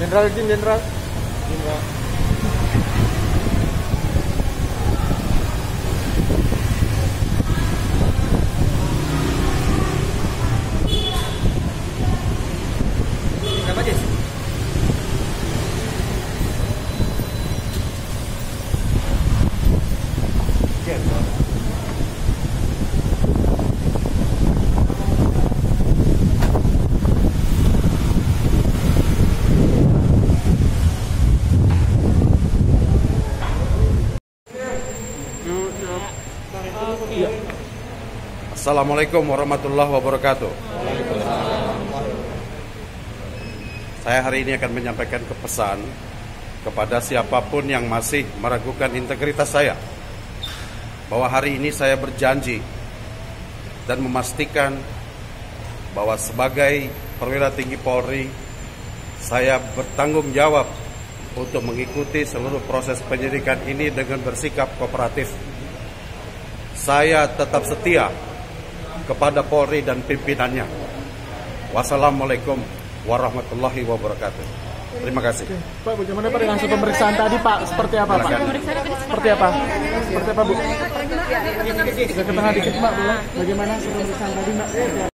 Jenderal izin jenderal. Jenderal. Assalamualaikum warahmatullahi wabarakatuh. Saya hari ini akan menyampaikan kepesan kepada siapa pun yang masih meragukan integritas saya bahwa hari ini saya berjanji dan memastikan bahwa sebagai perwira tinggi Polri saya bertanggung jawab untuk mengikuti seluruh proses penyidikan ini dengan bersikap kooperatif. Saya tetap setia kepada Polri dan pimpinannya. Wassalamualaikum warahmatullahi wabarakatuh. Terima kasih. Pak, bagaimana Pak dengan hasil pemeriksaan tadi Pak? Seperti apa Pak? Seperti apa? Seperti apa Bu? Ke tengah dikit boleh? Bagaimana pemeriksaan tadi Mbak?